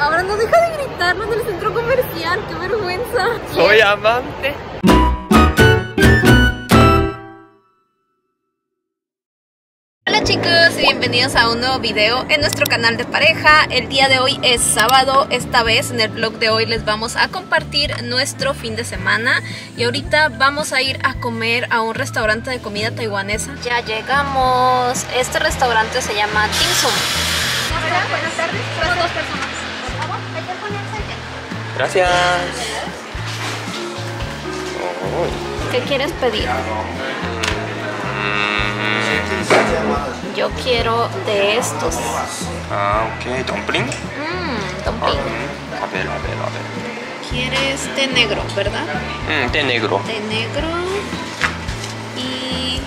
Ahora no deja de gritarnos en el centro comercial, qué vergüenza. Soy amante. Hola chicos y bienvenidos a un nuevo video en nuestro canal de pareja. El día de hoy es sábado, esta vez en el vlog de hoy les vamos a compartir nuestro fin de semana y ahorita vamos a ir a comer a un restaurante de comida taiwanesa. Ya llegamos, este restaurante se llama Sum. Hola, buenas tardes, Somos dos personas. Gracias. ¿Qué quieres pedir? Yo quiero de estos. Ah, ok. ¿Dumpling? Mmm, dumpling. A ver, a ver, a ver. Quieres té negro, ¿verdad? Mm, té negro. Té negro y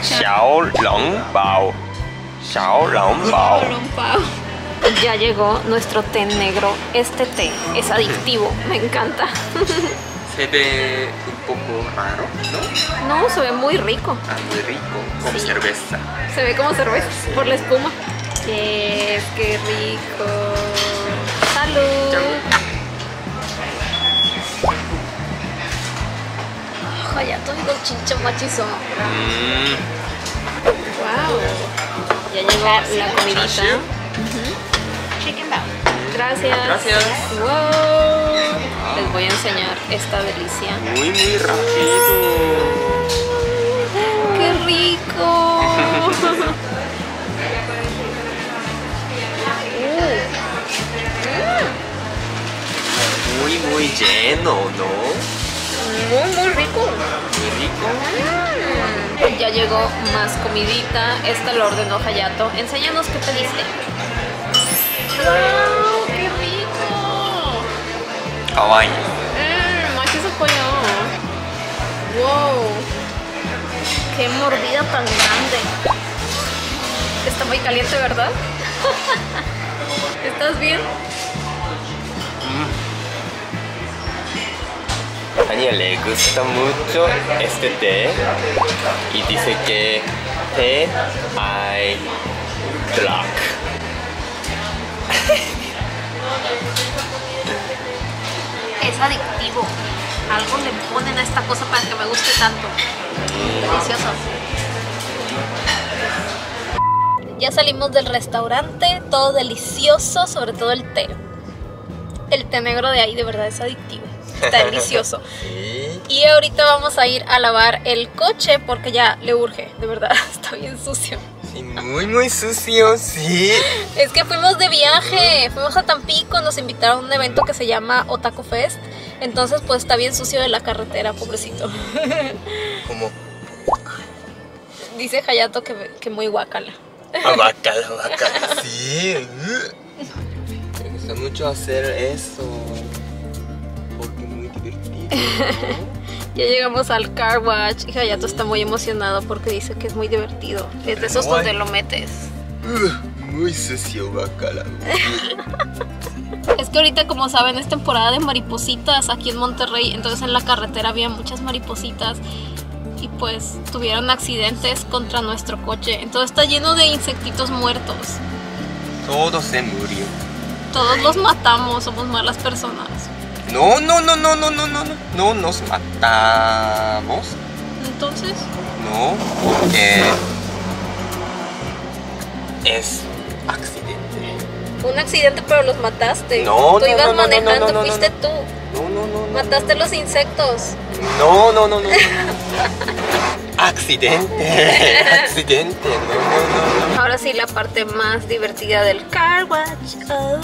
Xiao Long Bao. Xiao Long Bao. Pao. Ya llegó nuestro té negro. Este té es adictivo, me encanta. Se ve un poco raro, ¿no? No, se ve muy rico. Ah, muy rico. Sí. cerveza. Se ve como cerveza por la espuma. Yes, qué rico. Salud. Oye, todo digo chincho machizo. Mm, Wow. Ya llegó la comidita. Chicken bao. Gracias. Gracias. Wow. Les voy a enseñar esta delicia. muy, muy rápido. ¡Qué rico! Muy, muy lleno, ¿no? muy, muy rico. Muy rico. Ya llegó más comidita. Esta lo ordenó Hayato. Enséñanos qué pediste. ¡Wow! ¡Qué rico! Kawaii. Mmm, machizo pollo. ¡Wow! ¡Qué mordida tan grande! Está muy caliente, ¿verdad? ¿Estás bien? A Tania le gusta mucho este té y dice que té hay black. Es adictivo. Algo le ponen a esta cosa para que me guste tanto. Delicioso. Ya salimos del restaurante, todo delicioso, sobre todo el té. El té negro de ahí de verdad es adictivo. Está delicioso. Sí. Y ahorita vamos a ir a lavar el coche porque ya le urge, de verdad, está bien sucio. Sí, muy muy sucio, sí. Es que fuimos de viaje, fuimos a Tampico, nos invitaron a un evento que se llama Otaku Fest. Entonces pues está bien sucio de la carretera, pobrecito. Como Dice Hayato que, que muy guacala. abacala, abacala. Sí. Me gusta mucho hacer eso. Porque es muy divertido. Ya llegamos al car wash y Hayato está muy emocionado porque dice que es muy divertido. Es de esos donde lo metes. Uh, muy sucio, bacala. Es que ahorita, como saben, es temporada de maripositas aquí en Monterrey, entonces en la carretera había muchas maripositas y pues tuvieron accidentes contra nuestro coche. Entonces está lleno de insectitos muertos. Todo se murió. Todos los matamos, somos malas personas. No, no, no, no, no, no, no, no. No nos matamos. Entonces, No, porque es accidente. un accidente, pero los mataste. No, tú no, ibas no, manejando, no, no, fuiste no. tú. No, no, no, no. Mataste los insectos. No, no, no, no. accidente. accidente. No, no, no, no. Ahora sí, la parte más divertida del car wash. Oh,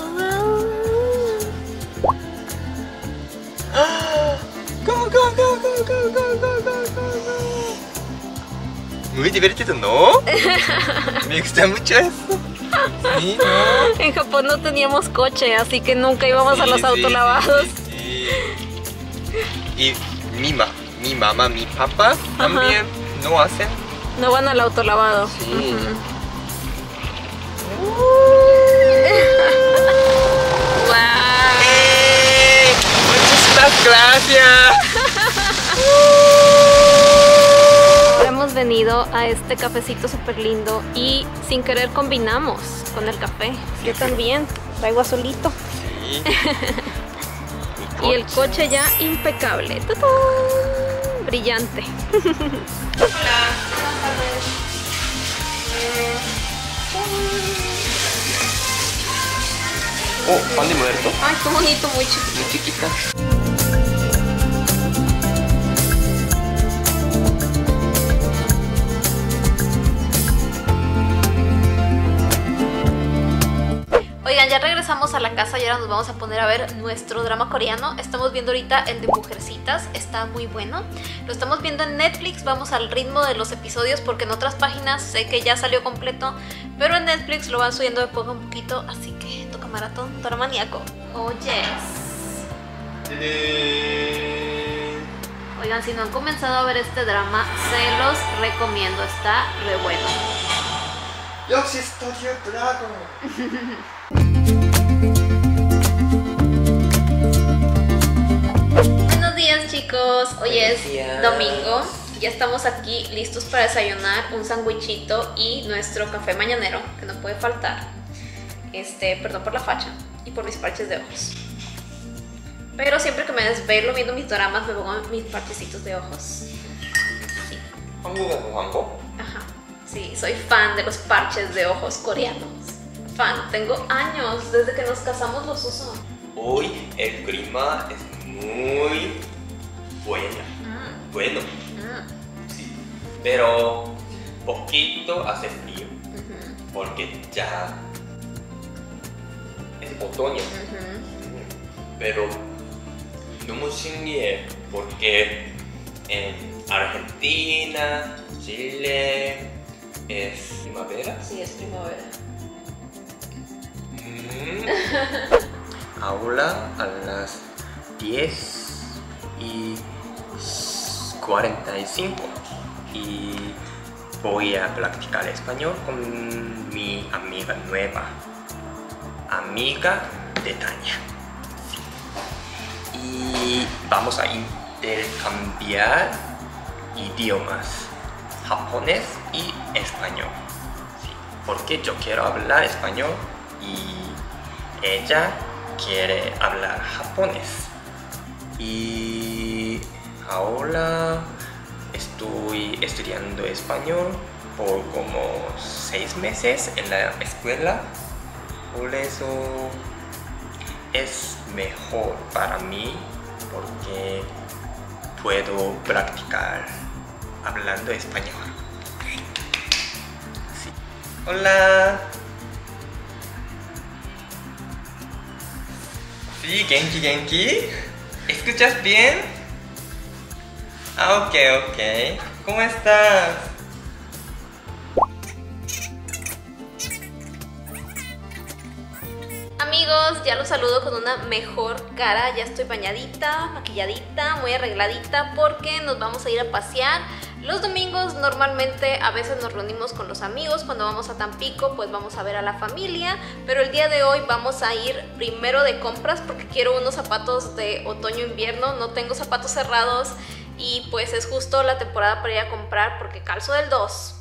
Go, go, go, go, go, go, go, go, go, go. Muy divertido, ¿no? Me gusta mucho eso. Sí, ¿no? En Japón no teníamos coche, así que nunca íbamos a los sí, autolavados. sí, sí. Y mi, ma, mi mamá, mi papá también no hacen. No van al autolavado. Sí. Muchísimas gracias. Hemos venido a este cafecito súper lindo y sin querer combinamos con el café. Yo también. traigo azulito. Sí. Y el coche ya impecable. ¡Tutú! Brillante. Hola, buenas tardes. Oh, pan de muerto. Ay, qué bonito, muy chiquito. Muy chiquita. ya regresamos a la casa y ahora nos vamos a poner a ver nuestro drama coreano. Estamos viendo ahorita el de Mujercitas, está muy bueno. Lo estamos viendo en Netflix, vamos al ritmo de los episodios porque en otras páginas sé que ya salió completo, pero en Netflix lo van subiendo de poco a poquito, así que toca maratón, drama maníaco. Oh yes. Oigan, si no han comenzado a ver este drama, se los recomiendo, está re bueno. 역시 스튜디오 드라곤. Buenos días chicos, hoy es domingo. Ya estamos aquí listos para desayunar un sandwichito y nuestro café mañanero, que no puede faltar. Este, perdón por la facha y por mis parches de ojos. Pero siempre que me desvelo viendo mis doramas me pongo mis parchecitos de ojos. Así. Ajá. Sí, soy fan de los parches de ojos coreanos tengo años, desde que nos casamos los uso. Hoy el clima es muy bueno, mm. bueno, mm. sí, pero poquito hace frío, porque ya es otoño, pero no me sigue porque en Argentina, Chile, es primavera. Sí, es primavera. Ahora a las 10 y 45 y voy a practicar español con mi amiga nueva, amiga de Tania. Y vamos a intercambiar idiomas, japonés y español. Porque yo quiero hablar español y ella quiere hablar japonés. Y ahora estoy estudiando español por como seis meses en la escuela. Por eso es mejor para mí porque puedo practicar hablando español. Hola. Sí, Genki Genki. ¿Escuchas bien? Ah, ok, ok. ¿Cómo estás? Amigos, ya los saludo con una mejor cara. Ya estoy bañadita, maquilladita, muy arregladita porque nos vamos a ir a pasear. Los domingos normalmente a veces nos reunimos con los amigos. Cuando vamos a Tampico, pues vamos a ver a la familia. Pero el día de hoy vamos a ir primero de compras porque quiero unos zapatos de otoño-invierno. No tengo zapatos cerrados y pues es justo la temporada para ir a comprar porque calzo del 2.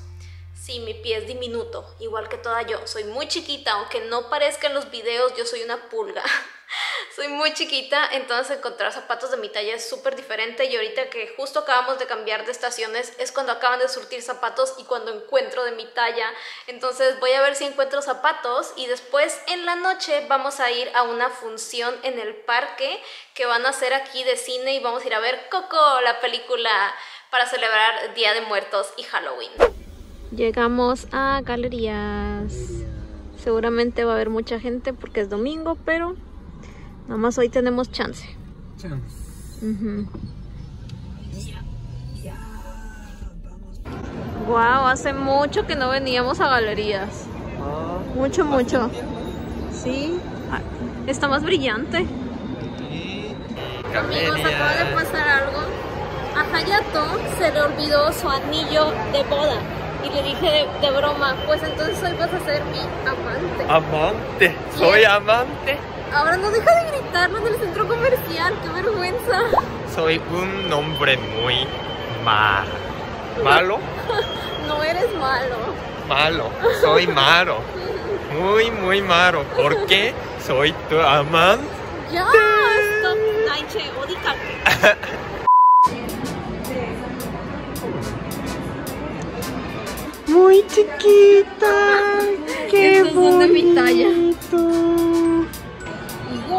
Sí, mi pie es diminuto, igual que toda yo. Soy muy chiquita, aunque no parezca en los videos, yo soy una pulga. soy muy chiquita, entonces encontrar zapatos de mi talla es súper diferente y ahorita que justo acabamos de cambiar de estaciones es cuando acaban de surtir zapatos y cuando encuentro de mi talla. Entonces voy a ver si encuentro zapatos y después en la noche vamos a ir a una función en el parque que van a hacer aquí de cine y vamos a ir a ver Coco, la película para celebrar Día de Muertos y Halloween. Llegamos a galerías. Seguramente va a haber mucha gente porque es domingo, pero nada más hoy tenemos chance. Wow, hace mucho que no veníamos a galerías. Mucho, mucho. Sí, está más brillante. Amigos, acaba de pasar algo. A Hayato se le olvidó su anillo de boda. Y le dije de, de broma, pues entonces hoy vas a ser mi amante. Amante, soy amante. Ahora no deja de gritarnos el centro comercial, qué vergüenza. Soy un hombre muy mal. ¿Malo? No eres malo. Malo, soy malo. Muy, muy malo. ¿Por qué? Soy tu amante. Ya, stop, Naiche, odícate. Muy chiquita, qué Estos bonito. Son de.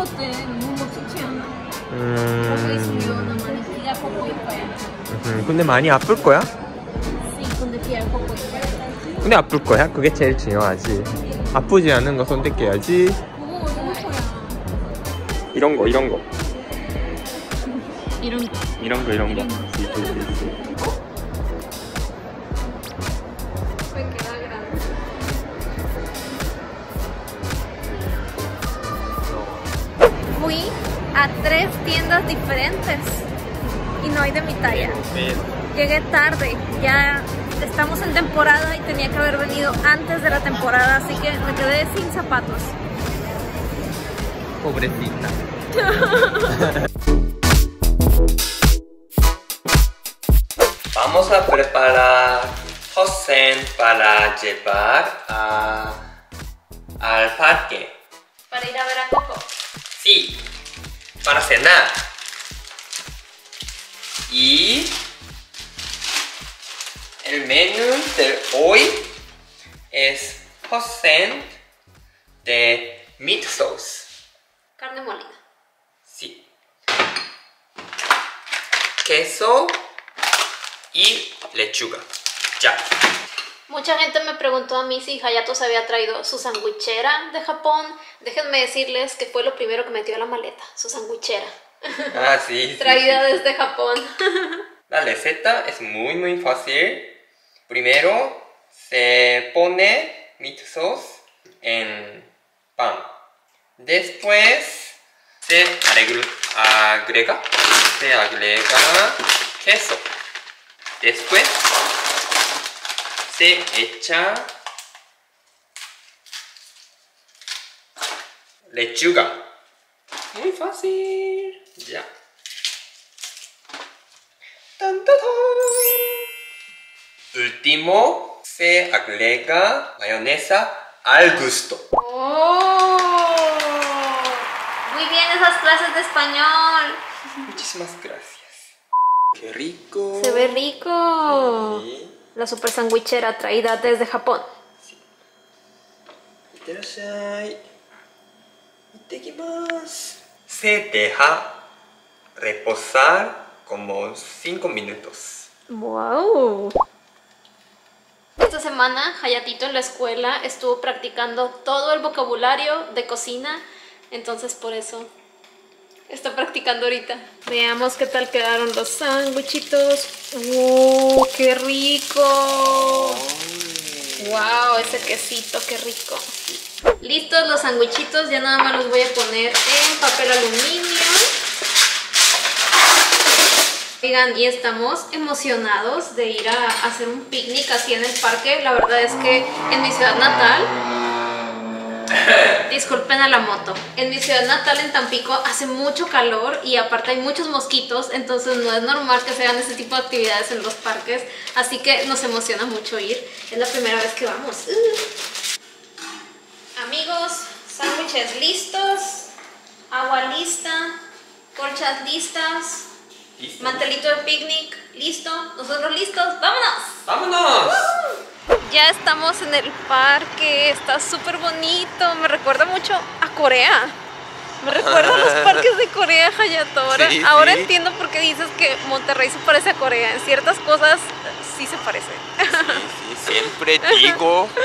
어때? 너무 않아? 거기 음, 있으면 있어요. 음, 근데 많이 아플 거야? 근데 있어요. 아플 거야? 그게 제일 중요하지. 아프지 않은 거 선택해야지. 그거 너무 커요. 이런 거, 이런 거. 이런 거. 이런 거, 이런 거. 있어, 있 a tres tiendas diferentes y no hay de mi talla. Llegué tarde, ya estamos en temporada y tenía que haber venido antes de la temporada, así que me quedé sin zapatos. Pobrecita. Vamos a preparar Hosen para llevar a, al parque. Para ir a ver a Coco. Sí, para cenar. Y el menú de hoy es Hosen de meat sauce. Carne molida. Sí. Queso y lechuga. Ya. Mucha gente me preguntó a mí si Hayato se había traído su sandwichera de Japón. Déjenme decirles que fue lo primero que metió a la maleta, su sandwichera. Ah, sí. Traída sí. desde Japón. La receta es muy muy fácil. Primero se pone meat sauce en pan. Después se agre- agrega, se agrega queso. Después se echa lechuga. Muy fácil. Ya. Tan, tan, tan. Último, se agrega mayonesa al gusto. ¡Oh! Muy bien esas clases de español. Muchísimas gracias. Qué rico. Se ve rico. Sí la super sandwichera traída desde Japón. Se deja reposar como 5 minutos. ¡Wow! Esta semana Hayatito en la escuela estuvo practicando todo el vocabulario de cocina, entonces por eso está practicando ahorita. Veamos qué tal quedaron los sándwichitos. ¡Uh, qué rico! ¡Wow! Ese quesito, qué rico. Listos los sándwichitos, ya nada más los voy a poner en papel aluminio. Oigan, y estamos emocionados de ir a hacer un picnic así en el parque. La verdad es que en mi ciudad natal, disculpen a la moto, en mi ciudad natal en Tampico hace mucho calor y aparte hay muchos mosquitos, entonces no es normal que se hagan este tipo de actividades en los parques. Así que nos emociona mucho ir. Es la primera vez que vamos. Uh. Amigos, sándwiches listos, agua lista, colchas listas. ¿Listo? Mantelito de picnic, listo, nosotros listos, vámonos. ¡Vámonos! Ya estamos en el parque, está súper bonito, me recuerda mucho a Corea. Me recuerda a los parques de Corea, Hayato. Ahora, Sí, ahora sí. entiendo por qué dices que Monterrey se parece a Corea. En ciertas cosas sí se parece. Sí, siempre digo.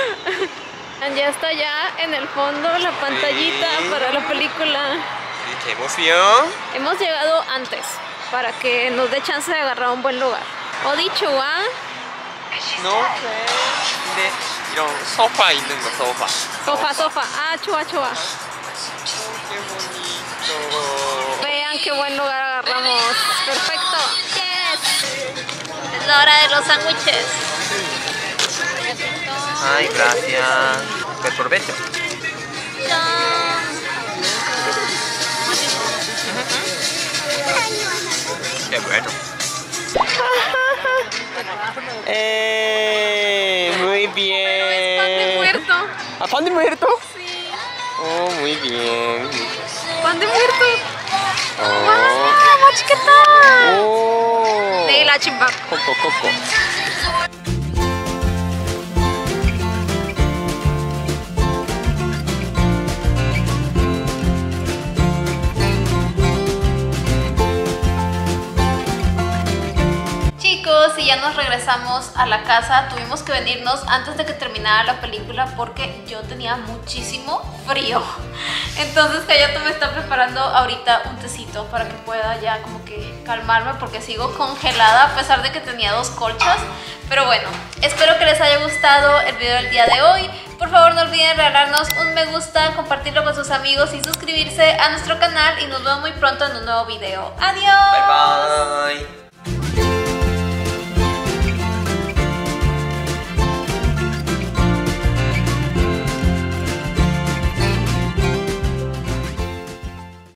Ya está ya en el fondo la pantallita Sí. para la película. Sí, ¡Qué emoción! Hemos llegado antes para que nos dé chance de agarrar un buen lugar. O dicho, ¿ah? No sé. 근데 이런 소파 있는 거 소파. Sofa, sofa. Ah, chua, chua. ¡Qué bonito! Vean qué buen lugar agarramos. Perfecto. Yes. Es la hora de los sándwiches. Ay, gracias. Buen provecho. Chan. Qué bueno. ¡Eh! Muy Es pan de bien. muerto. ¿A pan de muerto? Oh, muy bien. Pan de muerto. Oh. ¡Vamos, chiquita! Oh. De la chimba. Coco, coco. Regresamos a la casa. Tuvimos que venirnos antes de que terminara la película porque yo tenía muchísimo frío. Entonces Kayato me está preparando ahorita un tecito para que pueda ya como que calmarme porque sigo congelada a pesar de que tenía dos colchas. Pero bueno, espero que les haya gustado el video del día de hoy. Por favor no olviden regalarnos un me gusta, compartirlo con sus amigos y suscribirse a nuestro canal y nos vemos muy pronto en un nuevo video. ¡Adiós! Bye bye.